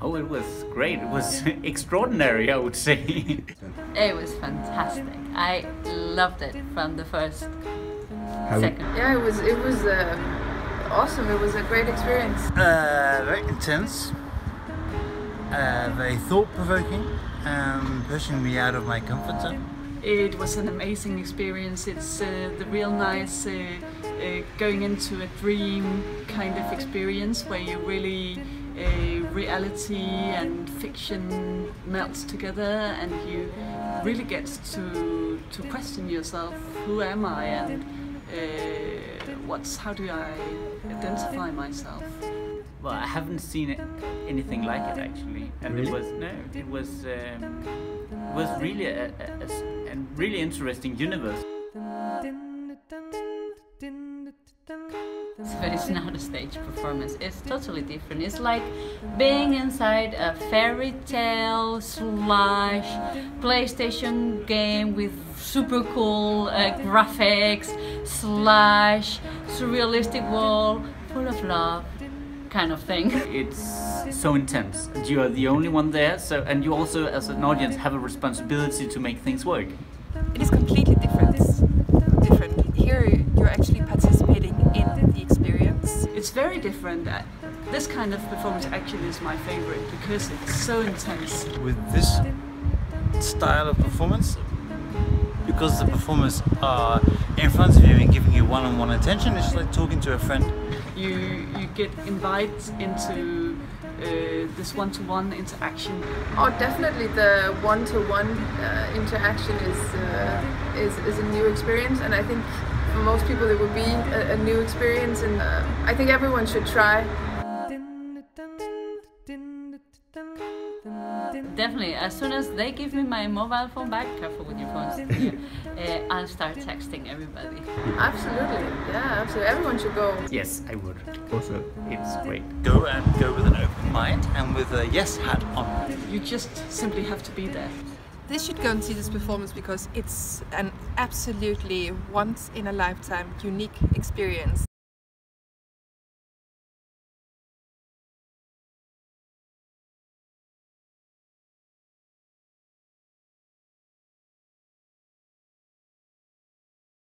Oh, it was great. It was extraordinary, I would say. It was fantastic. I loved it from the first second. Yeah, it was it was uh, awesome. It was a great experience. Uh, very intense, uh, very thought provoking, um, pushing me out of my comfort zone. It was an amazing experience. It's uh, the real nice uh, uh, going into a dream kind of experience where you really uh, reality and fiction melts together, and you really get to to question yourself: Who am I? and uh, what's how do I identify myself? well, I haven't seen it, anything like it actually, and it was no, it was um, it was really a really interesting universe. But it's not a stage performance. It's totally different. It's like being inside a fairy tale slash PlayStation game with super cool uh, graphics slash surrealistic world full of love kind of thing. It's so intense, you are the only one there. So, and you also, as an audience, have a responsibility to make things work. It is completely different. It's Different. Here, you're actually participating in the experience. It's very different. Uh, This kind of performance actually is my favorite because it's so intense. With this style of performance, because the performers are in front of you and giving you one-on-one attention, it's like talking to a friend. You you get invited into uh, this one-to-one interaction. Oh, definitely the one-to-one uh, interaction is, uh, is is a new experience, and I think for most people it would be a, a new experience, and uh, I think everyone should try. Definitely, as soon as they give me my mobile phone back, careful with your phones, uh, I'll start texting everybody. Absolutely, yeah, absolutely. Everyone should go. Yes, I would. Also, it's great. Go and go with an open mind and with a yes hat on. You just simply have to be there. They should go and see this performance because it's an absolutely once in a lifetime unique experience.